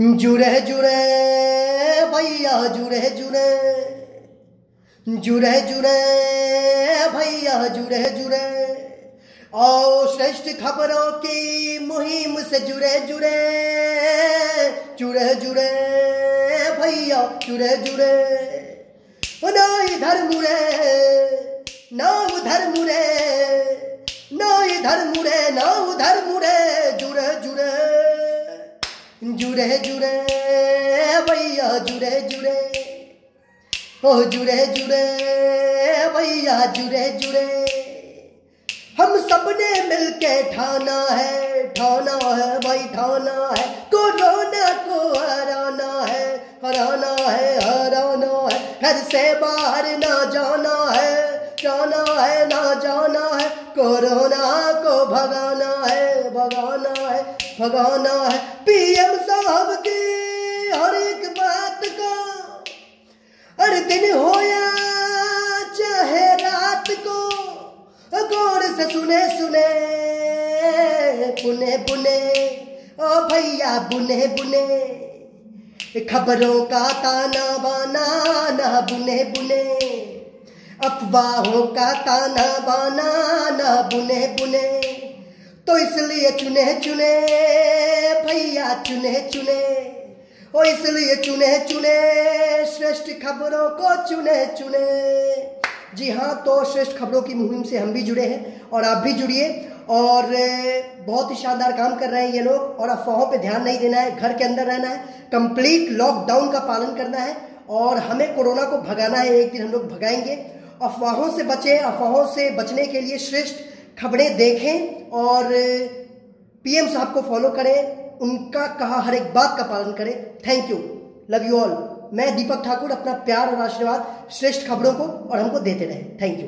जुड़े जुड़े, भैया, जुड़े जुड़े। जुड़े जुड़े, भैया, जुड़े जुड़े। और श्रेष्ठ खबरों की मुहिम से जुड़े जुड़े। जुड़े जुड़े, भैया, जुड़े जुड़े। ना इधर मुड़े, ना उधर मुड़े ना इधर मुड़े, ना उधर मुड़े। जुड़े जुड़े, भैया, जुड़े जुड़े। ओ, जुड़े जुड़े, भैया, जुड़े जुड़े। हम सबने मिलके ठाना है ठाना है, भाई, ठाना है। कोरोना को हराना है हराना है हराना है। घर से बाहर ना जाना है जाना है, ना जाना है। कोरोना को भगाना है, भगाना भगाना है पीएम साहब की हर एक बात का। हर दिन हो या चाहे रात को, गौर से सुने सुने, बुने बुने, ओ भैया बुने बुने। खबरों का ताना बाना ना बुने बुने। अफवाहों का ताना बाना ना बुने बुने। तो इसलिए चुने चुने, भैया, चुने चुने। ओ इसलिए चुने चुने, श्रेष्ठ खबरों को चुने चुने। जी हाँ तो श्रेष्ठ खबरों की मुहिम से हम भी जुड़े हैं और आप भी जुड़िए। और बहुत ही शानदार काम कर रहे हैं ये लोग और अफवाहों पे ध्यान नहीं देना है, घर के अंदर रहना है कंप्लीट लॉकडाउन का पालन करना है और हमें कोरोना को भगाना है, एक दिन हम लोग भगाएँगे। अफवाहों से बचें, अफवाहों से बचने के लिए श्रेष्ठ खबरें देखें और पीएम साहब को फॉलो करें, उनका कहा हर एक बात का पालन करें। Thank you love you all मैं दीपक ठाकुर, अपना प्यार और आशीर्वाद श्रेष्ठ खबरों को और हमको देते रहे। Thank you